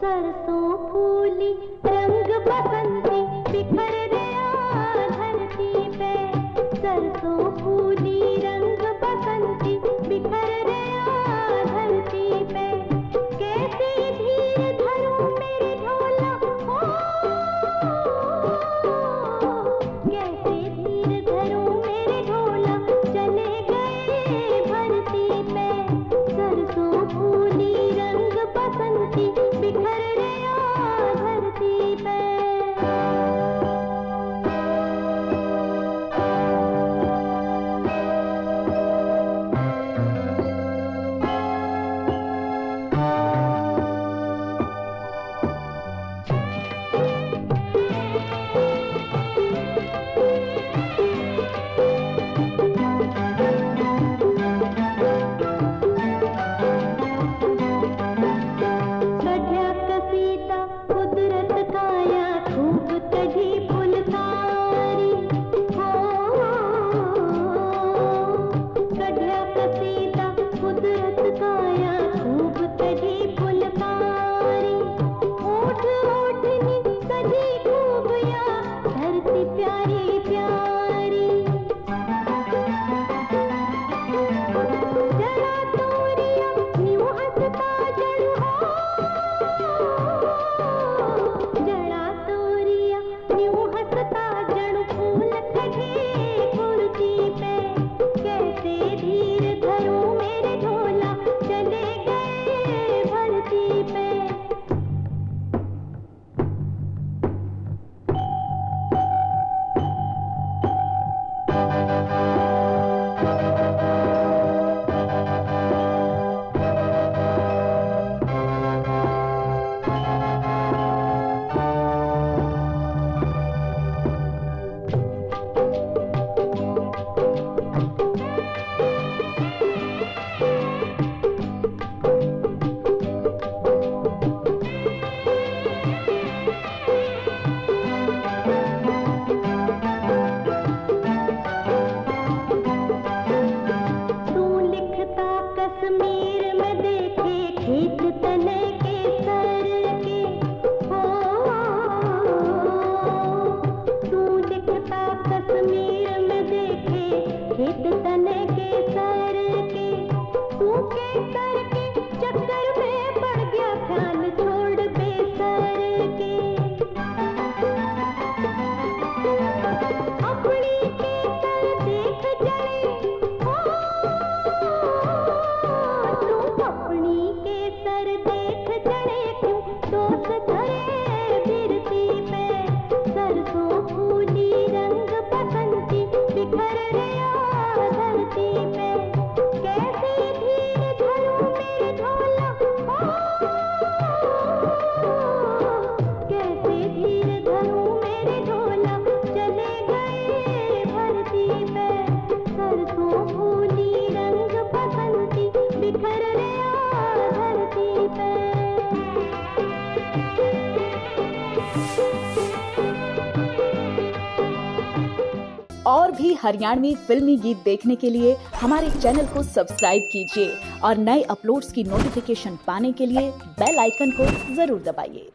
सरसों फूली रंग बसंती बिखर गया धरती पे। सरसों फूली प्रीत तने ही हरियाणवी फिल्मी गीत देखने के लिए हमारे चैनल को सब्सक्राइब कीजिए और नए अपलोड्स की नोटिफिकेशन पाने के लिए बेल आइकन को ज़रूर दबाइए।